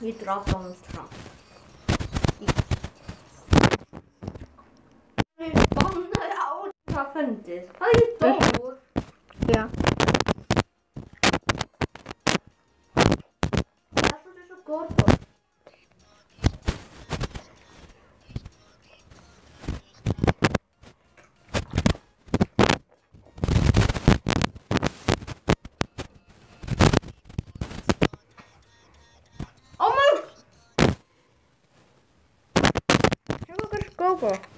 He dropped on his trunk. How don't? Yeah. over.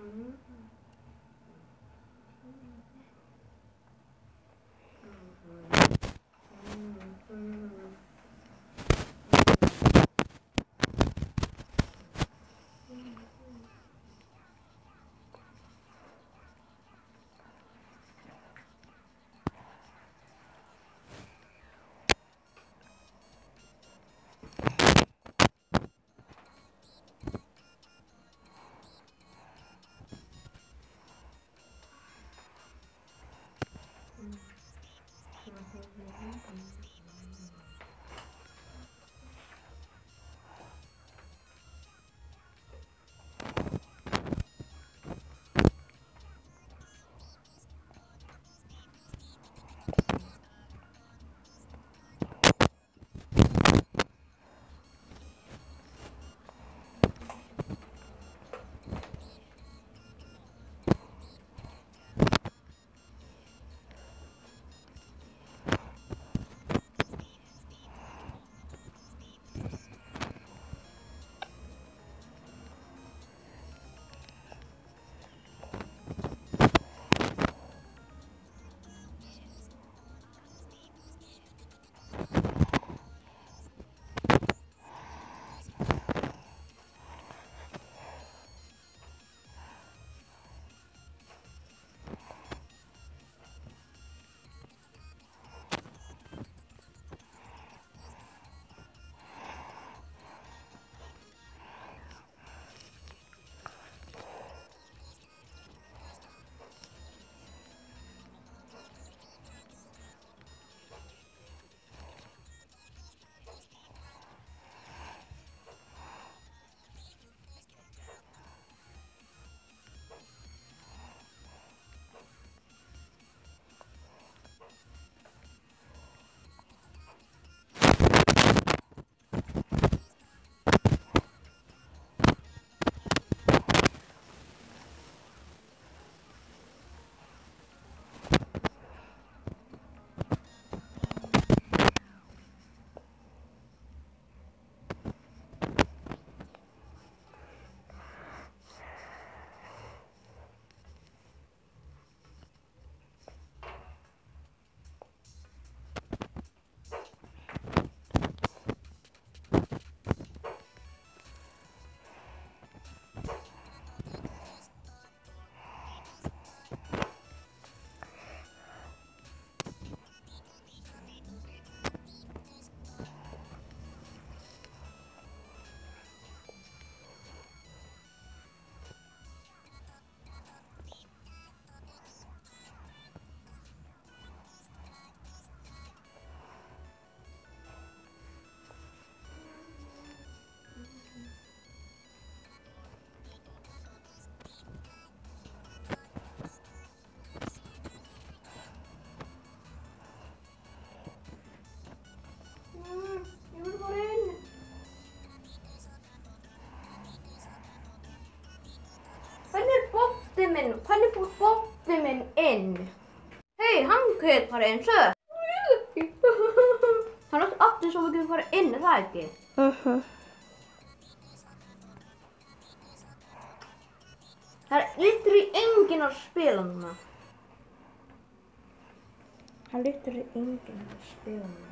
Mm-hmm. Bolti minn, hvernig fór bolti minn inn? Hei, hann getur farið inn, sög. Hann átti aftur svo við getum farið inn, er það ekki? Mhm. Það er lítur í enginn að spila núna. Það lítur í enginn að spila núna.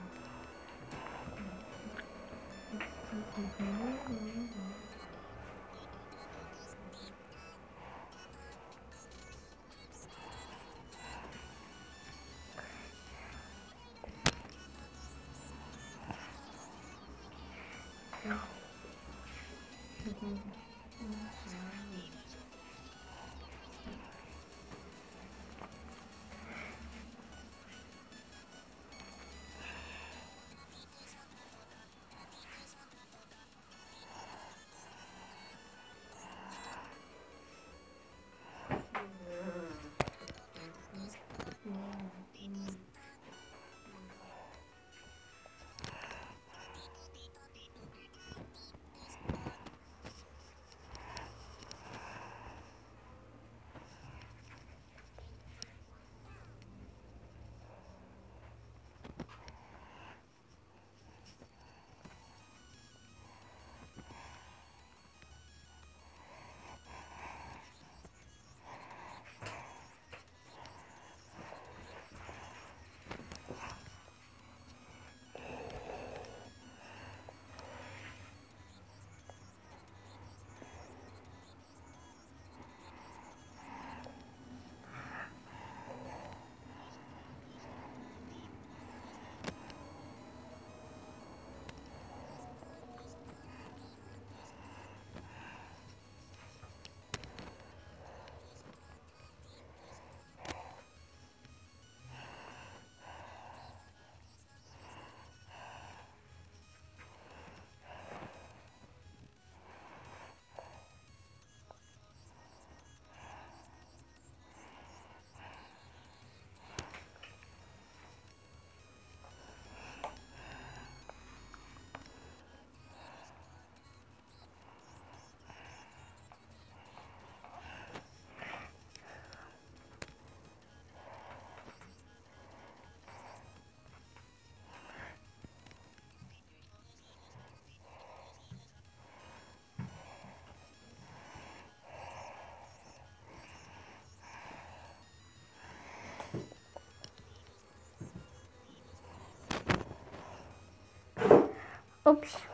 Oops.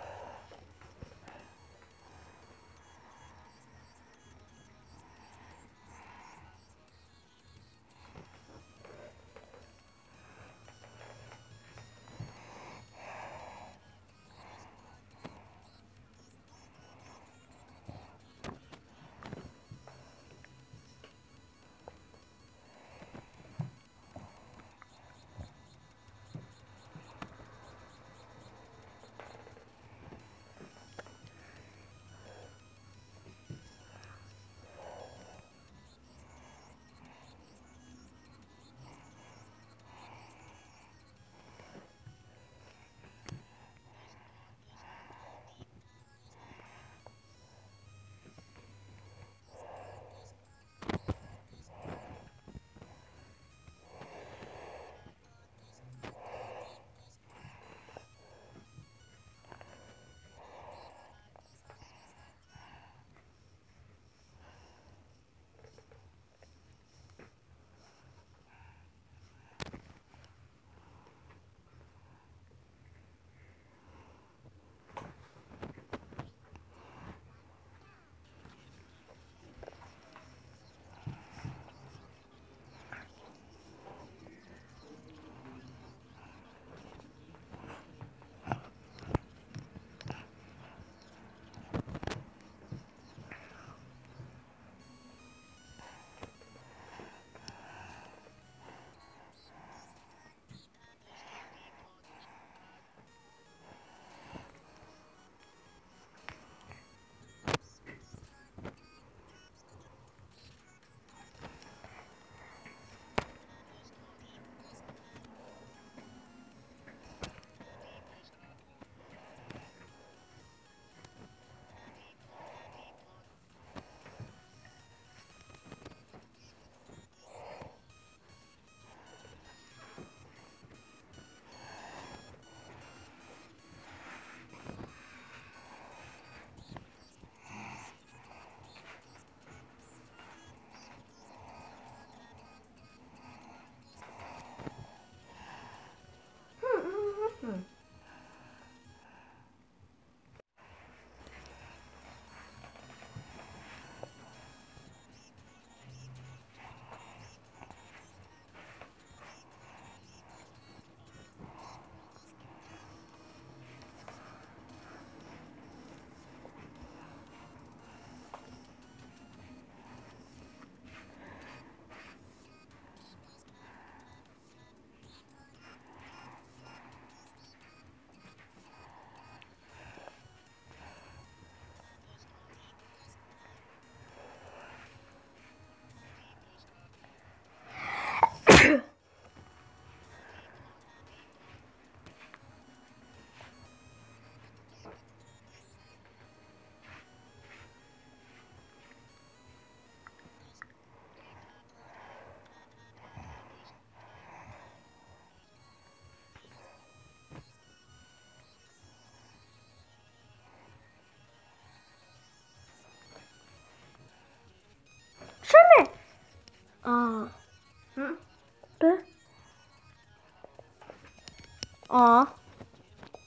A.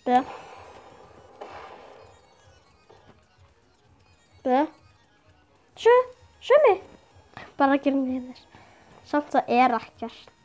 B. B. Sjö. Sjömi. Bara gerum niður. Samt það er ekkert.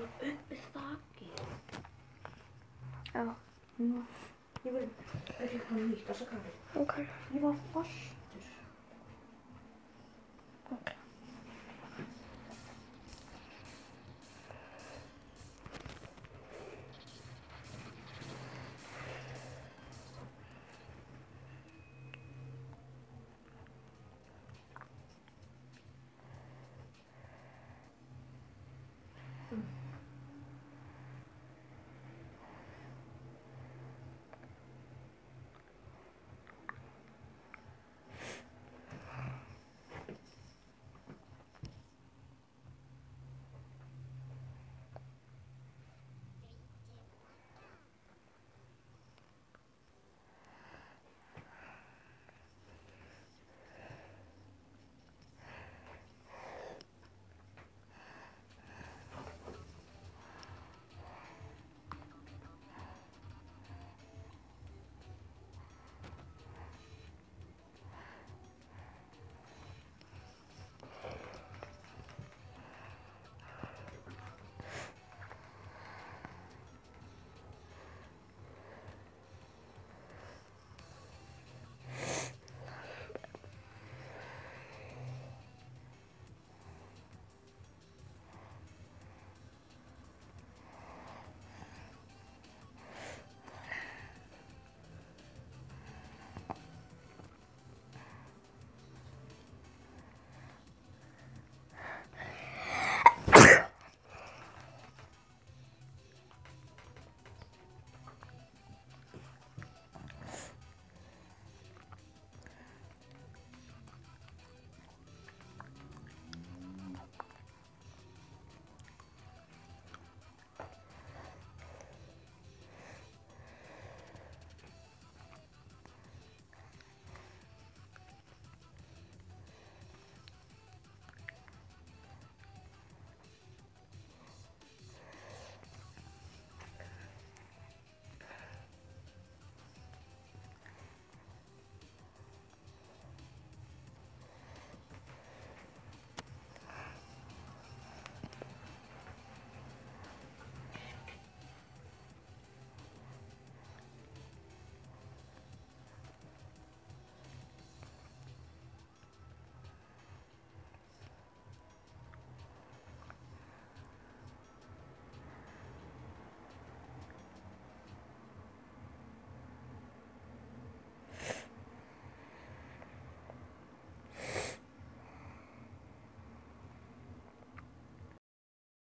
Upp við þakið. Já. Ég vil byrja eitthvað nýtt, þess að kaffi. Ok. Ég var fast